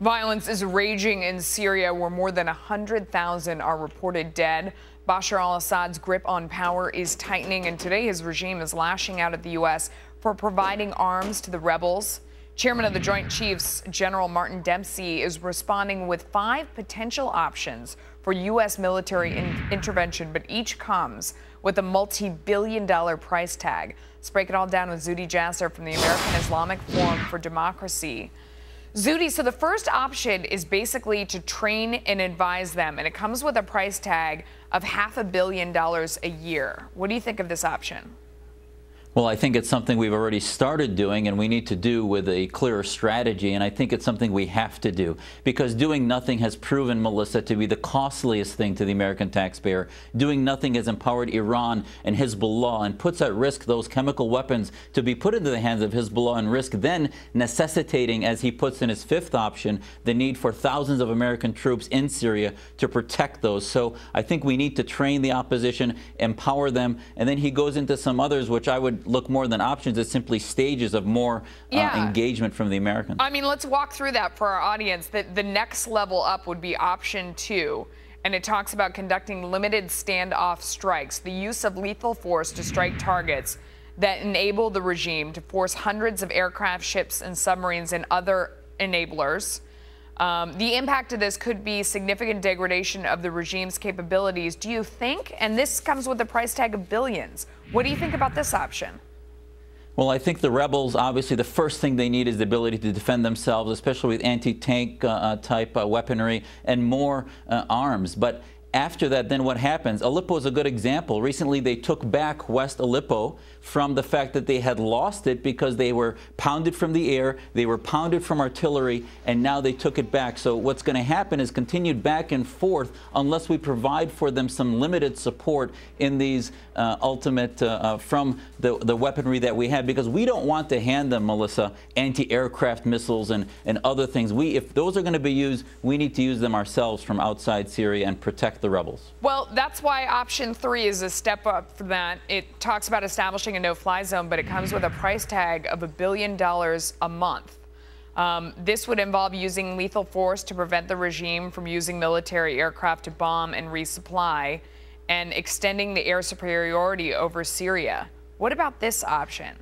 Violence is raging in Syria, where more than 100,000 are reported dead. Bashar al Assad's grip on power is tightening, and today his regime is lashing out at the U.S. for providing arms to the rebels. Chairman of the Joint Chiefs, General Martin Dempsey, is responding with five potential options for U.S. military in intervention, but each comes with a multi billion dollar price tag. Let's break it all down with Zuhdi Jasser from the American Islamic Forum for Democracy. Zuhdi, so the first option is basically to train and advise them, and it comes with a price tag of half a billion dollars a year. What do you think of this option? Well, I think it's something we've already started doing and we need to do with a clearer strategy. And I think it's something we have to do because doing nothing has proven, Melissa, to be the costliest thing to the American taxpayer. Doing nothing has empowered Iran and Hezbollah and puts at risk those chemical weapons to be put into the hands of Hezbollah and risk then necessitating, as he puts in his fifth option, the need for thousands of American troops in Syria to protect those. So I think we need to train the opposition, empower them. And then he goes into some others, which I would look more than options as simply stages of more uh, yeah. uh, engagement from the Americans. I mean, let's walk through that for our audience. That the next level up would be option two. And it talks about conducting limited standoff strikes, the use of lethal force to strike targets that enable the regime to force hundreds of aircraft, ships, and submarines and other enablers. Um, the impact of this could be significant degradation of the regime's capabilities. Do you think? And this comes with a price tag of billions. What do you think about this option? Well, I think the rebels, obviously, the first thing they need is the ability to defend themselves, especially with anti-tank uh, uh type uh, weaponry and more uh, arms. But after that, then what happens? Aleppo is a good example. Recently, they took back West Aleppo from the fact that they had lost it because they were pounded from the air, they were pounded from artillery, and now they took it back. So what's going to happen is continued back and forth unless we provide for them some limited support in these uh, ultimate uh, uh, from the, the weaponry that we have because we don't want to hand them, Melissa, anti-aircraft missiles and, and other things. We, if those are going to be used, we need to use them ourselves from outside Syria and protect rebels. Well, that's why option three is a step up for that. It talks about establishing a no-fly zone, but it comes with a price tag of a billion dollars a month. Um, this would involve using lethal force to prevent the regime from using military aircraft to bomb and resupply and extending the air superiority over Syria. What about this option?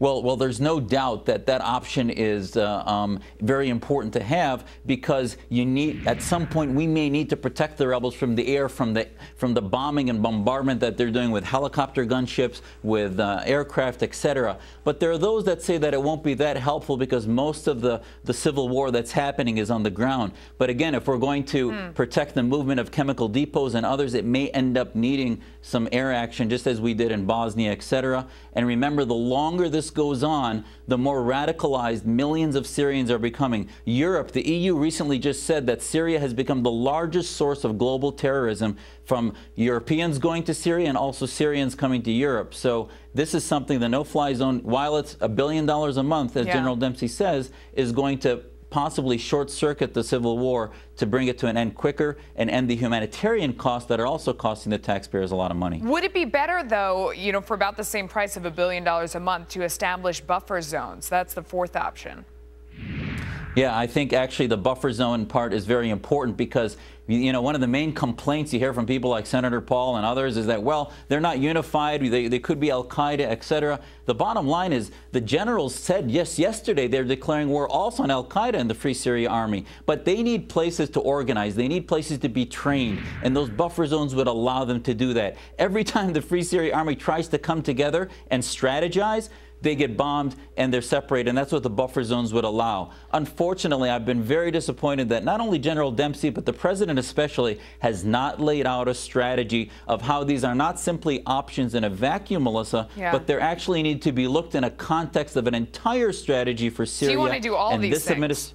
Well, well, there's no doubt that that option is uh, um, very important to have because you need, at some point, we may need to protect the rebels from the air, from the from the bombing and bombardment that they're doing with helicopter gunships, with uh, aircraft, etc. But there are those that say that it won't be that helpful because most of the the civil war that's happening is on the ground. But again, if we're going to hmm. protect the movement of chemical depots and others, it may end up needing some air action, just as we did in Bosnia, etc. And remember, the longer this goes on, the more radicalized millions of Syrians are becoming. Europe, the EU recently just said that Syria has become the largest source of global terrorism from Europeans going to Syria and also Syrians coming to Europe. So this is something the no-fly zone, while it's a billion dollars a month, as yeah. General Dempsey says, is going to possibly short circuit the civil war to bring it to an end quicker and end the humanitarian costs that are also costing the taxpayers a lot of money. Would it be better, though, you know, for about the same price of a billion dollars a month to establish buffer zones? That's the fourth option. Yeah, I think actually the buffer zone part is very important because you know, one of the main complaints you hear from people like Senator Paul and others is that, well, they're not unified. They, they could be Al Qaeda, etc. The bottom line is the generals said, yes, yesterday they're declaring war also on Al Qaeda and the Free Syria Army. But they need places to organize. They need places to be trained. And those buffer zones would allow them to do that. Every time the Free Syria Army tries to come together and strategize, they get bombed and they're separated, and that's what the buffer zones would allow. Unfortunately, I've been very disappointed that not only General Dempsey, but the president especially, has not laid out a strategy of how these are not simply options in a vacuum, Melissa, yeah. but they actually need to be looked in a context of an entire strategy for Syria. So you want to do all and these this things?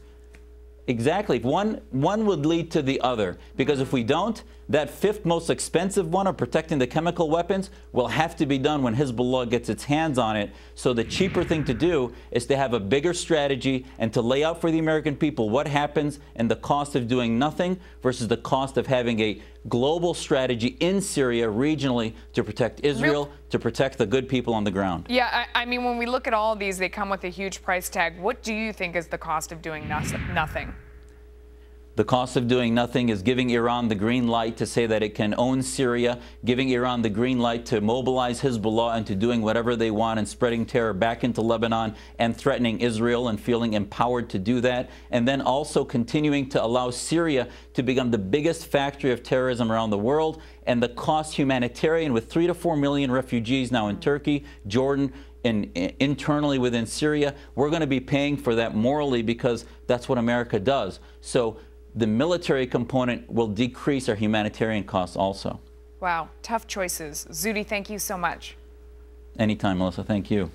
Exactly. One, one would lead to the other, because if we don't, That fifth most expensive one of protecting the chemical weapons will have to be done when Hezbollah gets its hands on it. So the cheaper thing to do is to have a bigger strategy and to lay out for the American people what happens and the cost of doing nothing versus the cost of having a global strategy in Syria regionally to protect Israel, Real to protect the good people on the ground. Yeah, I, I, mean, when we look at all of these, they come with a huge price tag. What do you think is the cost of doing nothing? The cost of doing nothing is giving Iran the green light to say that it can own Syria, giving Iran the green light to mobilize Hezbollah into doing whatever they want and spreading terror back into Lebanon and threatening Israel and feeling empowered to do that. And then also continuing to allow Syria to become the biggest factory of terrorism around the world. And the cost humanitarian with three to four million refugees now in Turkey, Jordan, in, internally within Syria, we're going to be paying for that morally because that's what America does. So the military component will decrease our humanitarian costs also. Wow, tough choices. Zuhdi, thank you so much. Anytime, Melissa. Thank you.